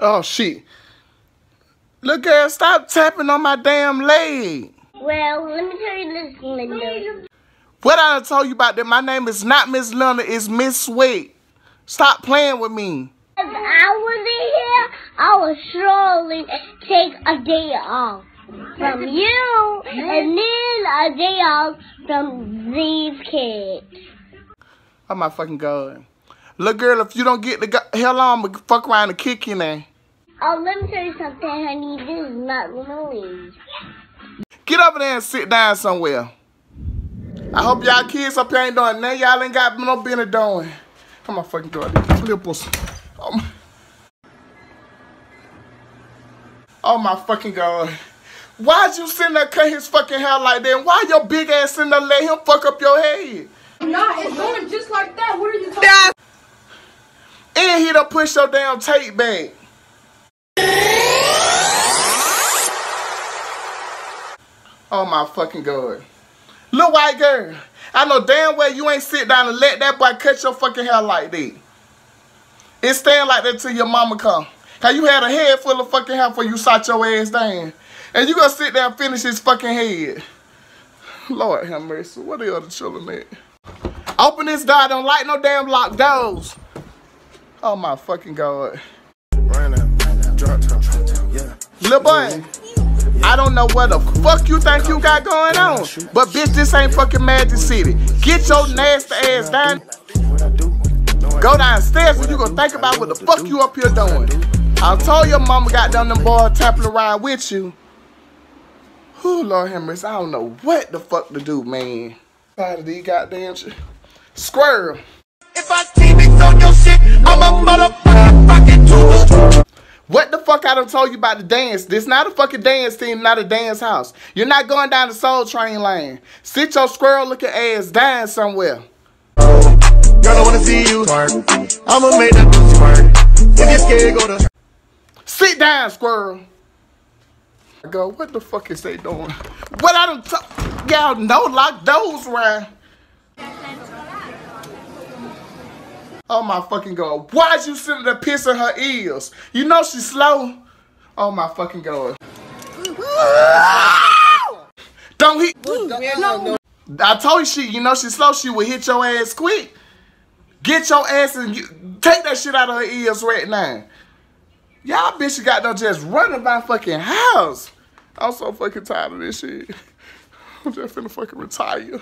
Oh shit. Look, girl, stop tapping on my damn leg. Well, let me tell you this, Linda. What I told you about that? My name is not Miss Linda, it's Miss Sweet. Stop playing with me. If I was in here, I would surely take a day off from you and then a day off from these kids. Oh my fucking god. Look, girl, if you don't get the hell on, I'm fuck around and kick you now. Oh, let me tell you something, honey. This is not Louise. Get over there and sit down somewhere. I hope y'all kids up here ain't doing nothing. Y'all ain't got no business doing. Oh my fucking god, these flippers. Oh my, oh my fucking god. Why'd you sitting there cut his fucking hair like that? Why your big ass sitting there let him fuck up your head? Nah, it's going just like that. What are you talking about? And he done push your damn tape back. Oh my fucking god. Little white girl, I know damn well you ain't sit down and let that boy cut your fucking hair like that. It's staying like that till your mama come. Cause you had a head full of fucking hair before you sat your ass down. And you gonna sit there and finish his fucking head. Lord have mercy. What the other children at? Open this door. Don't like no damn locked doors. Oh my fucking god. Little boy, I don't know what the fuck you think you got going on. But bitch, this ain't fucking Magic City. Get your nasty ass down. Go downstairs and you gonna think about what the fuck you up here doing. I told your mama got done them boys tapping around with you. Whew, Lord have. I don't know what the fuck to do, man. Tired of these goddamn shit. Squirrel. If I TV on your shit, I'm a motherfucking I done told you about the dance? This not a fucking dance team, not a dance house. You're not going down the Soul Train lane. Sit your squirrel looking ass down somewhere. Girl, I wanna see you twerk. I'ma make that pussy work. If you're scared, go to. Sit down, squirrel. I go, what the fuck is they doing? What I done told y'all know lock those around. Oh my fucking god. Why'd you sitting there pissing her ears? You know she's slow. Oh my fucking god. Don't hit. I told you she, you know she's slow, she would hit your ass quick. Get your ass and you, take that shit out of her ears right now. Y'all bitches got no just running my fucking house. I'm so fucking tired of this shit. I'm just finna fucking retire.